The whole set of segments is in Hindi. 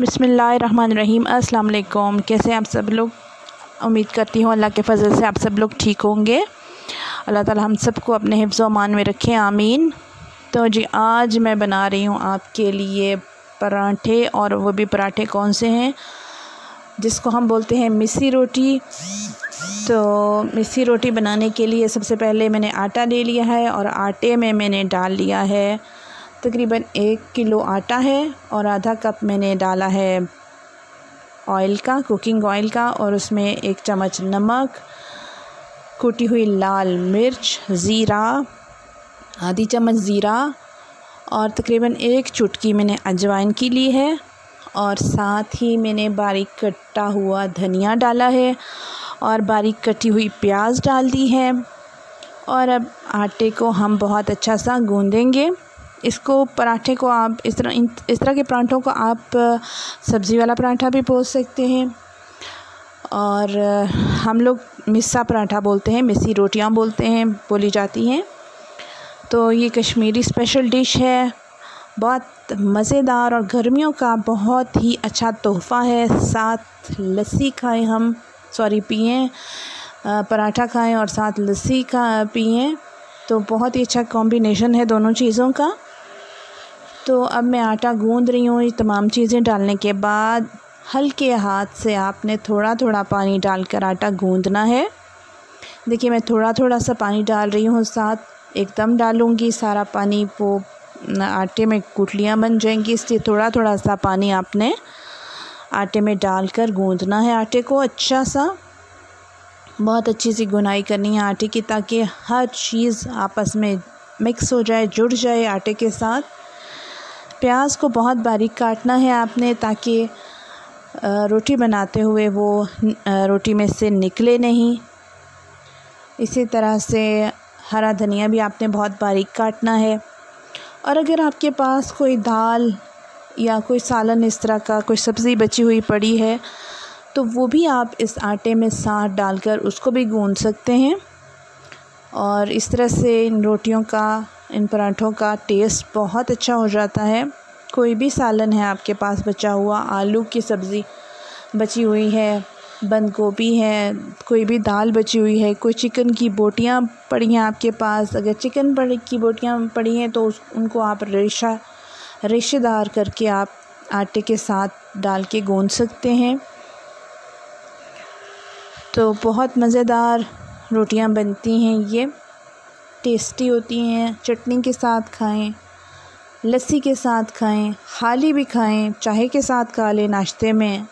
बिसमीम वालेकुम कैसे आप सब लोग? उम्मीद करती हूँ अल्लाह के फजल से आप सब लोग ठीक होंगे। अल्लाह ताला हम सबको अपने हिफ्ज़ मान में रखें। आमीन। तो जी, आज मैं बना रही हूँ आपके लिए पराठे। और वो भी पराठे कौन से हैं? जिसको हम बोलते हैं मिस्सी रोटी। तो मिस्सी रोटी बनाने के लिए सबसे पहले मैंने आटा ले लिया है और आटे में मैंने डाल लिया है। तकरीबन एक किलो आटा है और आधा कप मैंने डाला है ऑयल का, कुकिंग ऑयल का और उसमें एक चम्मच नमक, कुटी हुई लाल मिर्च, ज़ीरा, आधी चम्मच ज़ीरा और तकरीबन एक चुटकी मैंने अजवाइन की ली है और साथ ही मैंने बारीक कटा हुआ धनिया डाला है और बारीक कटी हुई प्याज डाल दी है और अब आटे को हम बहुत अच्छा सा गूँधेंगे इसको पराठे को आप इस तरह इस तरह के पराठों को आप सब्ज़ी वाला पराठा भी बोल सकते हैं। और हम लोग मिस्सा पराठा बोलते हैं, मिस्सी रोटियाँ बोलते हैं, बोली जाती हैं। तो ये कश्मीरी स्पेशल डिश है। बहुत मज़ेदार और गर्मियों का बहुत ही अच्छा तोहफ़ा है। साथ लस्सी खाएँ हम, सॉरी, पिए पराठा खाएँ और साथ लस्सी खा, पिए। तो बहुत ही अच्छा कॉम्बिनेशन है दोनों चीज़ों का। तो अब मैं आटा गूंद रही हूँ ये तमाम चीज़ें डालने के बाद हल्के हाथ से आपने थोड़ा थोड़ा पानी डालकर आटा गूंदना है। देखिए मैं थोड़ा थोड़ा सा पानी डाल रही हूँ, साथ एकदम डालूँगी, सारा पानी वो आटे में गुटलियाँ बन जाएँगी, इसलिए थोड़ा थोड़ा सा पानी आपने आटे में डालकर गूंदना है आटे को अच्छा सा। बहुत अच्छी सी गुनाई करनी है आटे की ताकि हर चीज़ आपस में मिक्स हो जाए, जुड़ जाए आटे के साथ। प्याज को बहुत बारीक काटना है आपने ताकि रोटी बनाते हुए वो रोटी में से निकले नहीं। इसी तरह से हरा धनिया भी आपने बहुत बारीक काटना है। और अगर आपके पास कोई दाल या कोई सालन इस तरह का कोई सब्ज़ी बची हुई पड़ी है तो वो भी आप इस आटे में साथ डालकर उसको भी गूंद सकते हैं। और इस तरह से इन रोटियों का इन पराठों का टेस्ट बहुत अच्छा हो जाता है। कोई भी सालन है आपके पास बचा हुआ, आलू की सब्ज़ी बची हुई है, बंद गोभी है, कोई भी दाल बची हुई है, कोई चिकन की बोटियाँ पड़ी हैं आपके पास, अगर चिकन पड़ी, की बोटियाँ पड़ी हैं तो उस, उनको आप रेशा, रेशेदार करके आप आटे के साथ डाल के गूँध सकते हैं। तो बहुत मज़ेदार रोटियाँ बनती हैं ये। टेस्टी होती हैं, चटनी के साथ खाएँ, लस्सी के साथ खाएँ खाली भी खाएँ, चाय के साथ खा लें नाश्ते में।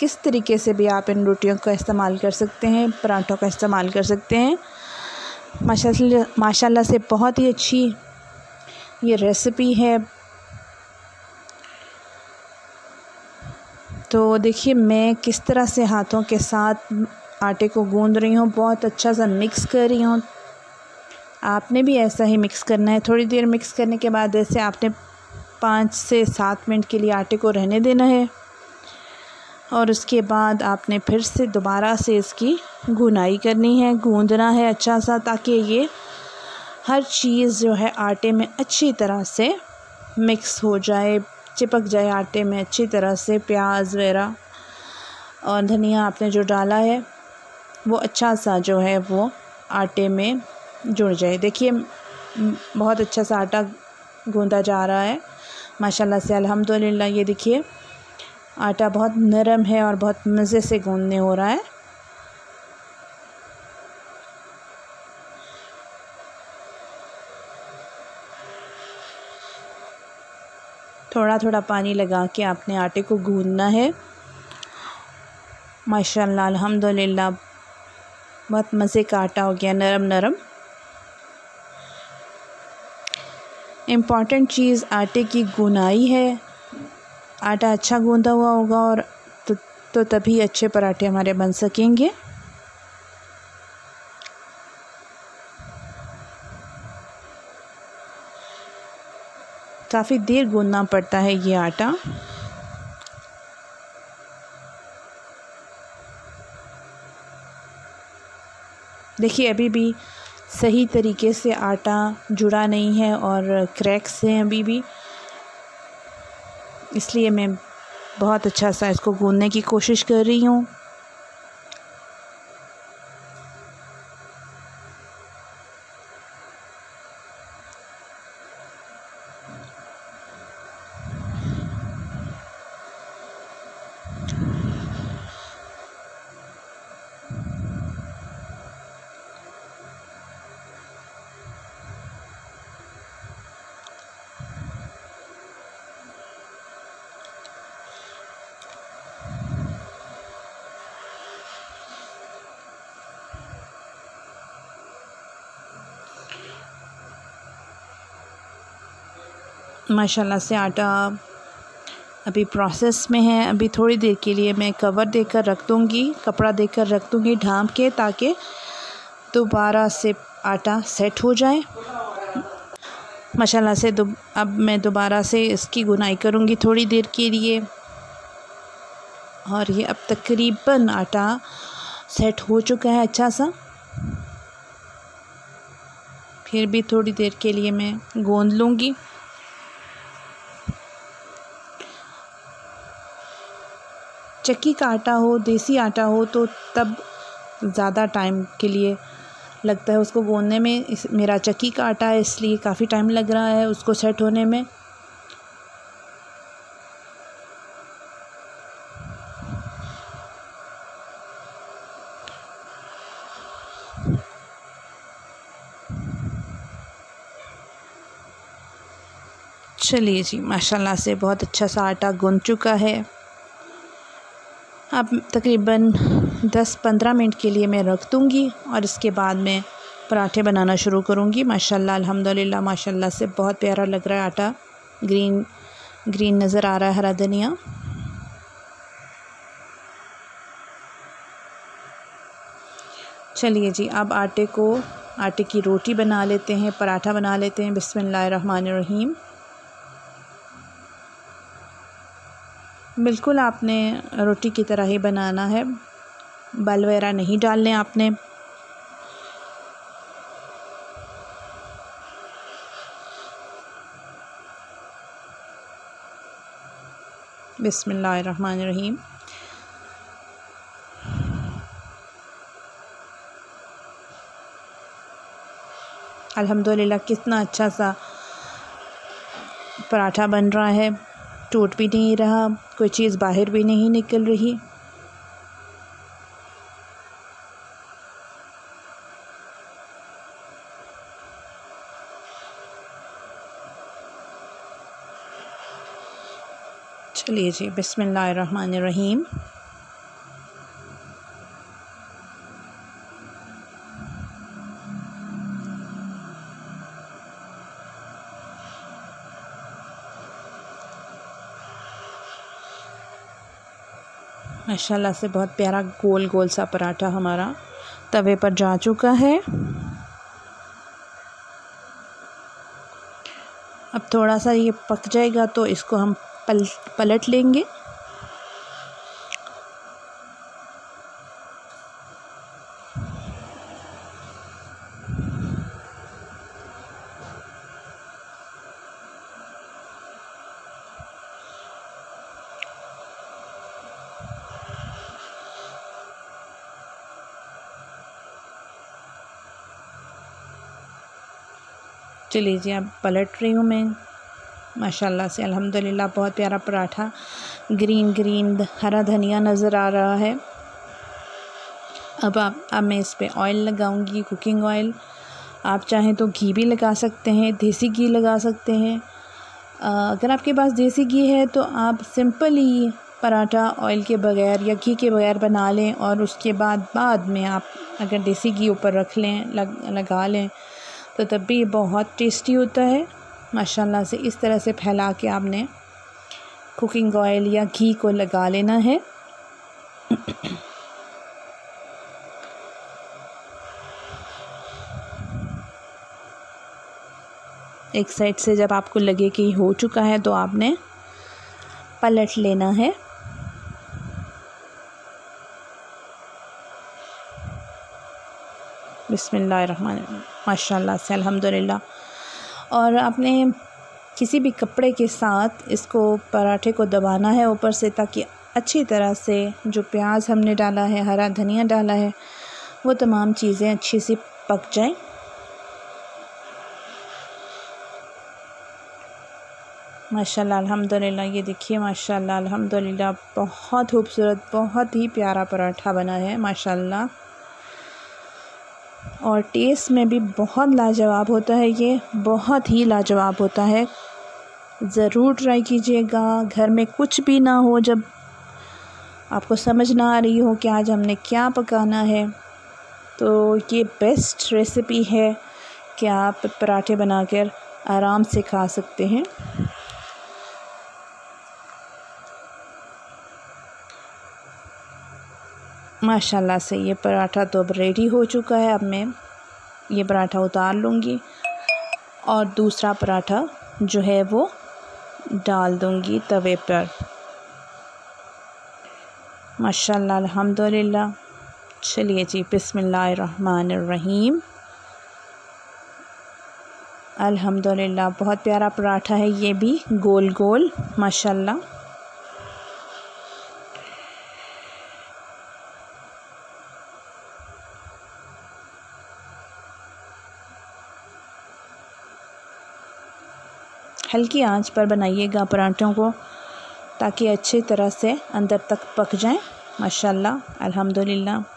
किस तरीके से भी आप इन रोटियों का इस्तेमाल कर सकते हैं, पराठों का इस्तेमाल कर सकते हैं, माशाल्लाह माशाल्लाह से बहुत ही अच्छी ये रेसिपी है। तो देखिए, मैं किस तरह से हाथों के साथ आटे को गूंद रही हूँ, बहुत अच्छा सा मिक्स कर रही हूँ। आपने भी ऐसा ही मिक्स करना है। थोड़ी देर मिक्स करने के बाद ऐसे आपने पाँच से सात मिनट के लिए आटे को रहने देना है। और उसके बाद आपने फिर से दोबारा से इसकी गुनाई करनी है। गूंदना है अच्छा सा ताकि ये हर चीज़ जो है आटे में अच्छी तरह से मिक्स हो जाए, चिपक जाए आटे में अच्छी तरह से प्याज वगैरह और धनिया आपने जो डाला है, वो अच्छा सा जो है वो आटे में जुड़ जाए। देखिए बहुत अच्छा सा आटा गूंदा जा रहा है। माशाल्लाह से अल्हम्दुलिल्लाह, ये देखिए, आटा बहुत नरम है और बहुत मज़े से गूंदने हो रहा है। थोड़ा थोड़ा पानी लगा के आपने आटे को गूंदना है। माशाल्लाह, अल्हम्दुलिल्लाह, बहुत मज़े का आटा हो गया नरम नरम इंपॉर्टेंट चीज़ आटे की गुनाई है। आटा अच्छा गूंदा हुआ होगा और तो, तो तभी अच्छे पराठे हमारे बन सकेंगे। काफ़ी देर गूंदना पड़ता है ये आटा। देखिए अभी भी सही तरीके से आटा जुड़ा नहीं है और क्रैक्स हैं अभी भी। इसलिए मैं बहुत अच्छा सा इसको गूंदने की कोशिश कर रही हूँ। माशाल्लाह से आटा अभी प्रोसेस में है। अभी थोड़ी देर के लिए मैं कवर देकर रख दूँगी, कपड़ा देकर रख दूँगी ढाँप के ताकि दोबारा से आटा सेट हो जाए। माशाल्लाह से दो अब मैं दोबारा से इसकी गुनाई करूँगी थोड़ी देर के लिए। और ये अब तकरीबन आटा सेट हो चुका है अच्छा सा। फिर भी थोड़ी देर के लिए मैं गोंद लूँगी। चक्की का आटा हो, देसी आटा हो तो तब ज़्यादा टाइम के लिए लगता है उसको गूँधने में। इस, मेरा चक्की का आटा है, इसलिए काफ़ी टाइम लग रहा है उसको सेट होने में। चलिए जी, माशाल्लाह से बहुत अच्छा सा आटा गूंद चुका है। अब तकरीबन 10-15 मिनट के लिए मैं रख दूँगी और इसके बाद मैं पराठे बनाना शुरू करूँगी। माशाल्लाह, अल्हम्दुलिल्लाह, माशाल्लाह से बहुत प्यारा लग रहा है आटा। ग्रीन ग्रीन नज़र आ रहा है हरा धनिया। चलिए जी, अब आटे को, आटे की रोटी बना लेते हैं, पराठा बना लेते हैं। बिस्मिल्लाह बिल्कुल आपने रोटी की तरह ही बनाना है। बल वगैरह नहीं डालने आपने। बिसमीम अल्हम्दुलिल्लाह, कितना अच्छा सा पराठा बन रहा है। टूट भी नहीं रहा कोई चीज़ बाहर भी नहीं निकल रही। चलिए जी बिस्मिल्लाह माशाल्लाह से बहुत प्यारा गोल गोल सा पराठा हमारा तवे पर जा चुका है। अब थोड़ा सा ये पक जाएगा तो इसको हम पल, पलट लेंगे। चलिए जी अब पलट रही हूँ मैं। माशाल्लाह से अल्हम्दुलिल्लाह, बहुत प्यारा पराठा। ग्रीन ग्रीन, हरा धनिया नज़र आ रहा है। अब आप, अब मैं इस पर ऑयल लगाऊँगी कुकिंग ऑयल आप चाहें तो घी भी लगा सकते हैं, देसी घी लगा सकते हैं। अगर आपके पास देसी घी है तो आप सिंपल ही पराठा ऑयल के बगैर या घी के बगैर बना लें और उसके बाद बाद में आप अगर देसी घी ऊपर रख लें, लग, लगा लें तो तब भी ये बहुत टेस्टी होता है। माशाल्लाह से इस तरह से फैला के आपने कुकिंग ऑयल या घी को लगा लेना है। एक साइड से जब आपको लगे कि हो चुका है तो आपने पलट लेना है। बिसमीम माशाल्लाह से अल्हम्दुलिल्लाह। और आपने किसी भी कपड़े के साथ इसको पराठे को दबाना है ऊपर से ताकि अच्छी तरह से जो प्याज हमने डाला है, हरा धनिया डाला है, वो तमाम चीज़ें अच्छी सी पक जाएँ। माशाल्लाह, अल्हम्दुलिल्लाह, ये देखिए, माशाल्लाह, अल्हम्दुलिल्लाह, बहुत खूबसूरत, बहुत ही प्यारा पराठा बना है, माशाल्लाह। और टेस्ट में भी बहुत लाजवाब होता है, ये बहुत ही लाजवाब होता है। ज़रूर ट्राई कीजिएगा, घर में कुछ भी ना हो जब आपको समझ ना आ रही हो कि आज हमने क्या पकाना है। तो ये बेस्ट रेसिपी है कि आप पराठे बनाकर आराम से खा सकते हैं। माशाल्लाह से ये पराठा तो अब रेडी हो चुका है। अब मैं ये पराठा उतार लूँगी और दूसरा पराठा जो है वो डाल दूँगी तवे पर। माशाल्लाह, अल्हम्दुलिल्लाह। चलिए जी, बिस्मिल्लाहिर्रहमानिर्रहीम। अल्हम्दुलिल्लाह, बहुत प्यारा पराठा है, ये भी गोल गोल माशाल्लाह। हल्की आँच पर बनाइएगा पराठों को, ताकि अच्छी तरह से अंदर तक पक जाएँ। माशाल्लाह, अल्हम्दुलिल्लाह।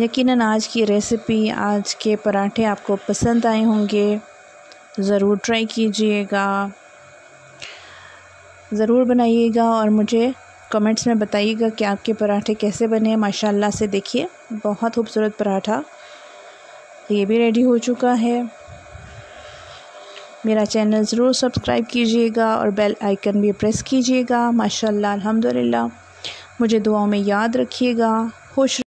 यकीनन आज की रेसिपी, आज के पराठे आपको पसंद आए होंगे। ज़रूर ट्राई कीजिएगा। ज़रूर बनाइएगा और मुझे कमेंट्स में बताइएगा कि आपके पराठे कैसे बने। माशाल्लाह से देखिए, बहुत खूबसूरत पराठा। ये भी रेडी हो चुका है। मेरा चैनल ज़रूर सब्सक्राइब कीजिएगा और बेल आइकन भी प्रेस कीजिएगा। माशाल्लाह, अल्हम्दुलिल्लाह। मुझे दुआओं में याद रखिएगा। खुश